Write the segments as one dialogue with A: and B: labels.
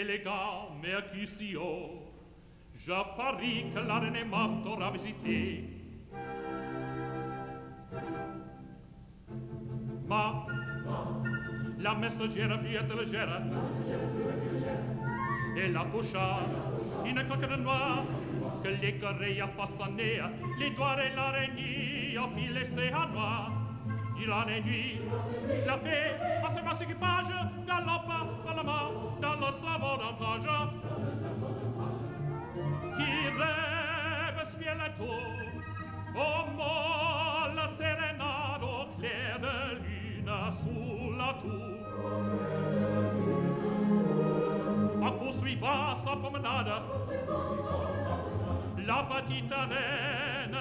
A: élégant, Mercutio, je parie que la reine Marthe aura visité. Ma, la messagère fut étrangère, et la coucha, une coquette noire, que l'écorée a façonné, les doigts et l'araignée ont filé ses à noir. Il en est nuit, la paix, va sa promenada La petite reine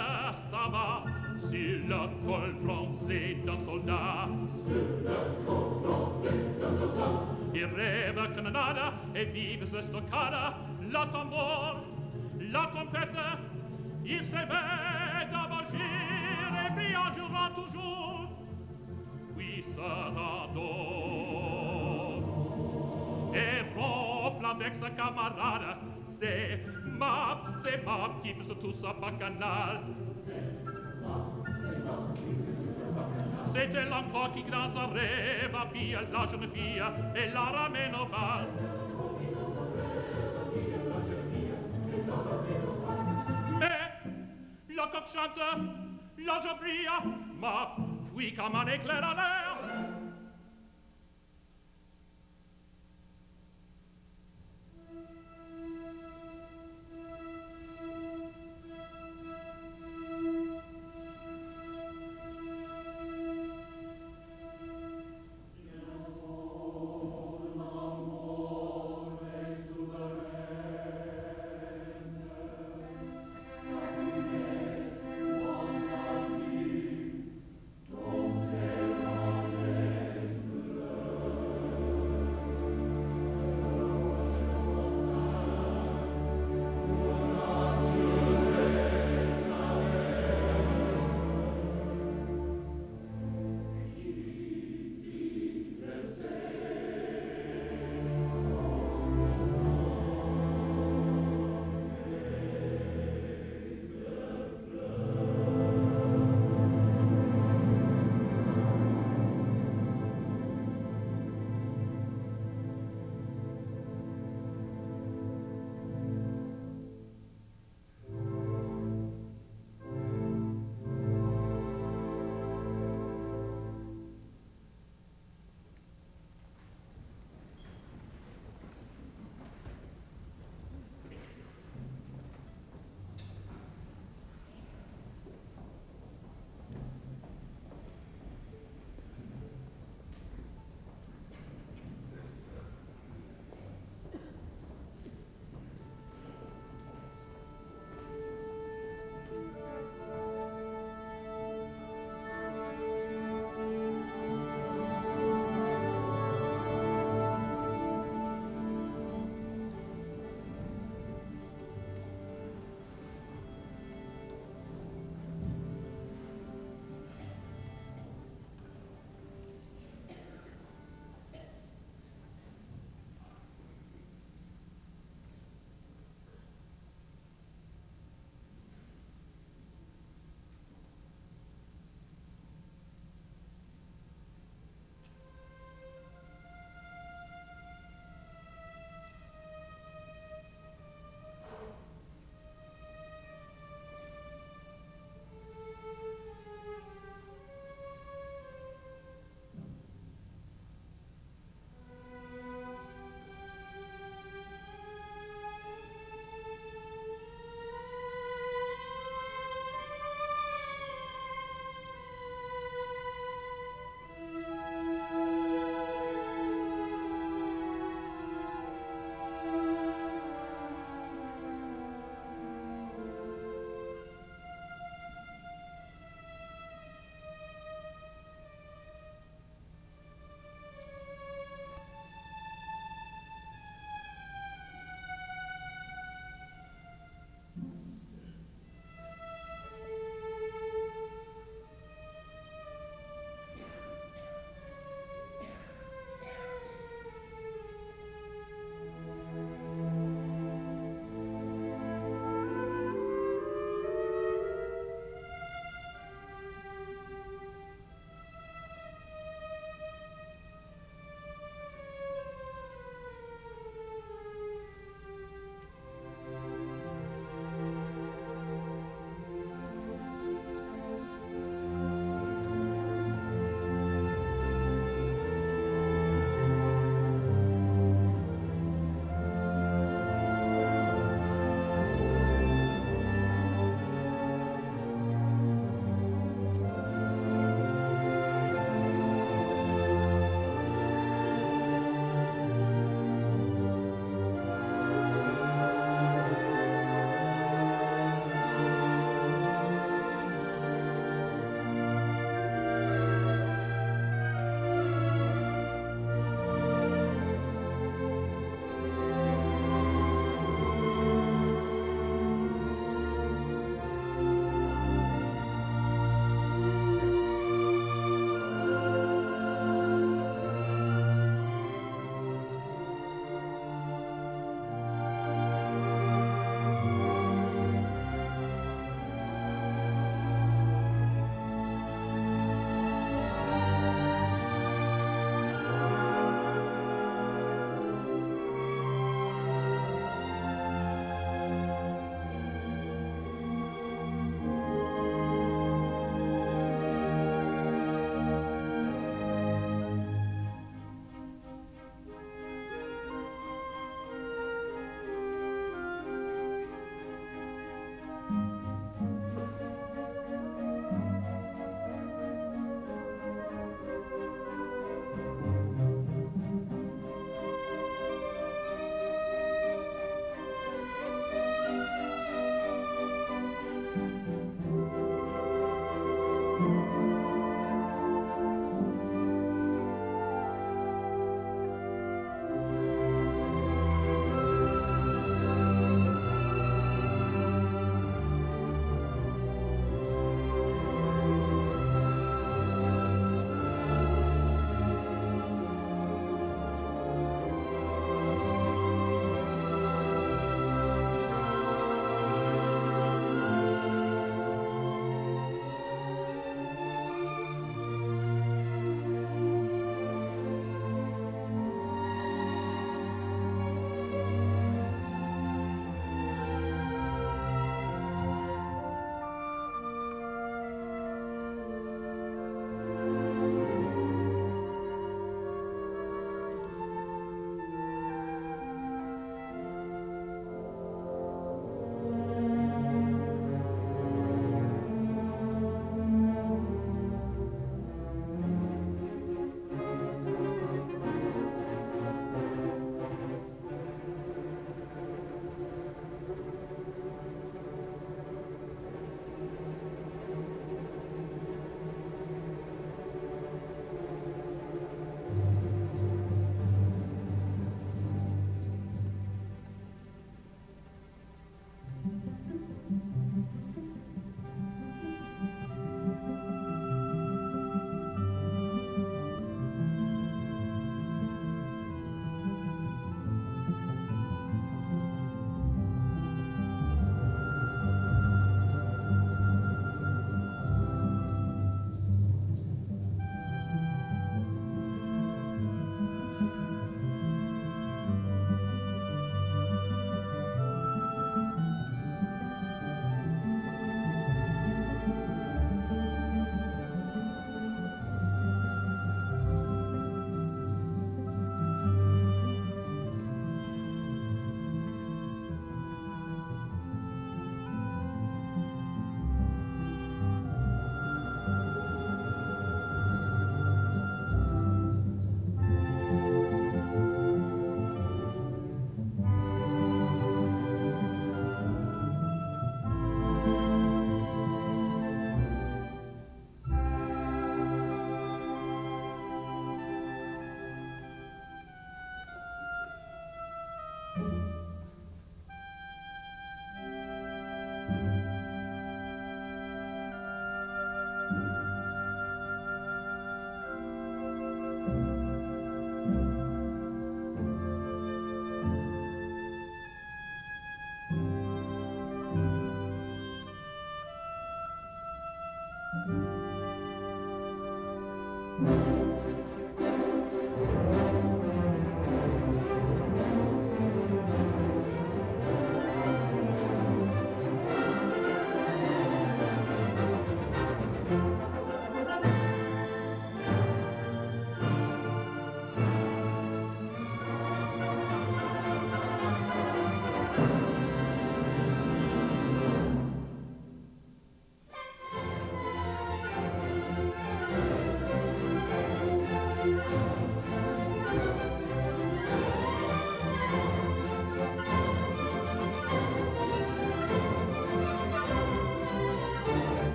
A: s'en va Sur le col bronzé d'un soldat.
B: Sur le col bronzé d'un soldat.
A: Il rêve canonada et vive ce stoccada. La tambour, la trompette Il s'éveille d'abagir et brillant jouera toujours Oui, sera d'or Et bon vexa camarada se ma se ma qui se tu sa bacanal. Se te la coqui grasa reva via la jone fia e la rameno va me la coq chante la jabria ma qui camane clara l'air